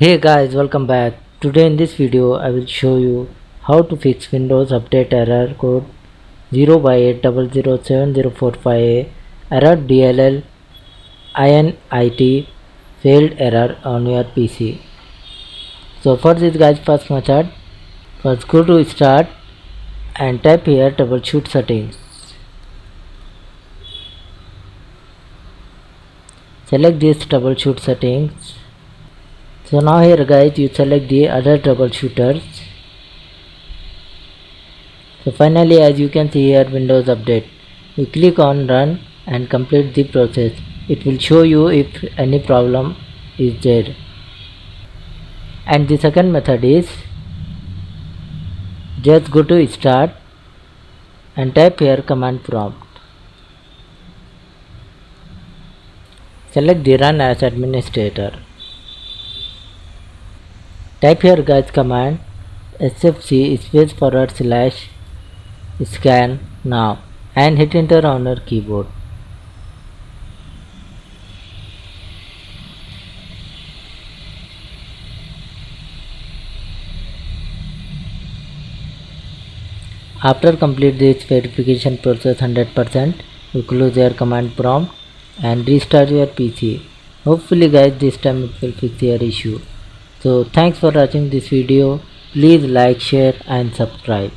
Hey guys, welcome back. Today in this video I will show you how to fix Windows Update error code 0 by 8007045A error DLL INIT failed error on your PC. So for this guys first method, first go to start and type here troubleshoot settings. Select this troubleshoot settings so now here guys. You select the other troubleshooters. So finally as you can see here windows update. You click on run and complete the process. It will show you if any problem is there. And the second method is just go to start and type here command prompt. Select the run as administrator type here guys command sfc space forward slash scan now and hit enter on your keyboard. After complete this verification process 100% you close your command prompt and restart your pc hopefully guys this time it will fix your issue so thanks for watching this video. Please like share and subscribe